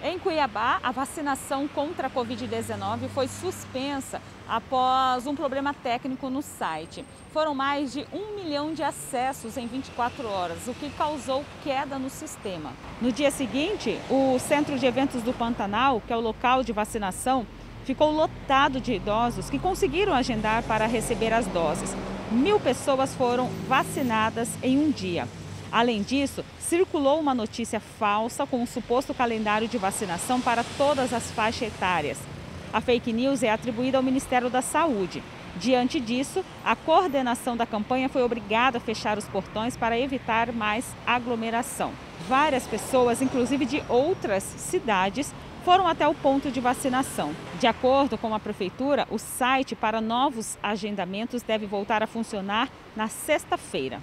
Em Cuiabá, a vacinação contra a Covid-19 foi suspensa após um problema técnico no site. Foram mais de um milhão de acessos em 24 horas, o que causou queda no sistema. No dia seguinte, o Centro de Eventos do Pantanal, que é o local de vacinação, ficou lotado de idosos que conseguiram agendar para receber as doses. Mil pessoas foram vacinadas em um dia. Além disso, circulou uma notícia falsa com um suposto calendário de vacinação para todas as faixas etárias. A fake news é atribuída ao Ministério da Saúde. Diante disso, a coordenação da campanha foi obrigada a fechar os portões para evitar mais aglomeração. Várias pessoas, inclusive de outras cidades, foram até o ponto de vacinação. De acordo com a prefeitura, o site para novos agendamentos deve voltar a funcionar na sexta-feira.